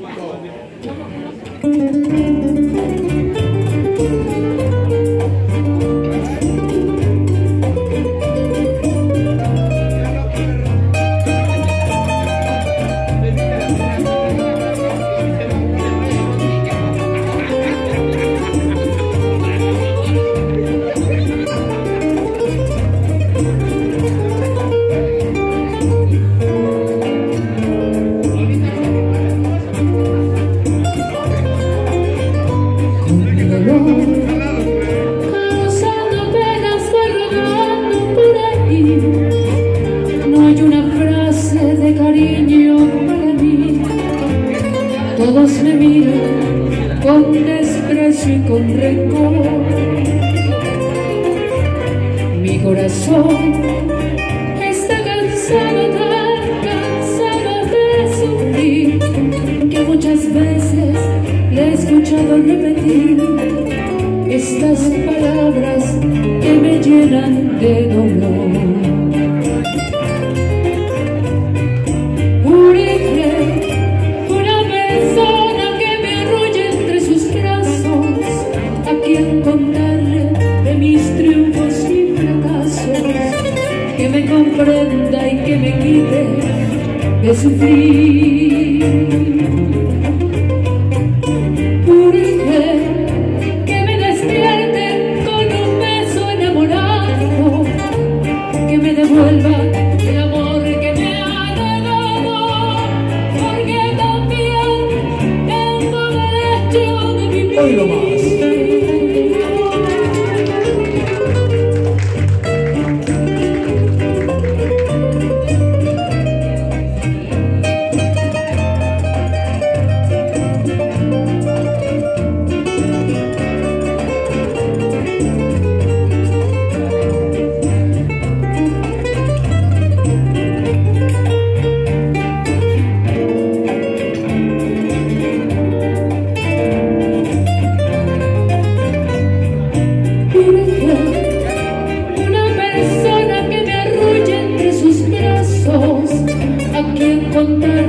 Punto. No hay una frase de cariño para mí Todos me miran con desprecio y con rencor Mi corazón está cansado, tan cansado de sufrir Que muchas veces le he escuchado repetir estas palabras que me llenan de dolor. Me comprenda y que me quite de sufrir. el amor que me ha dado, porque también tengo derecho de vivir. una persona que me arrulla entre sus brazos, a quien contar.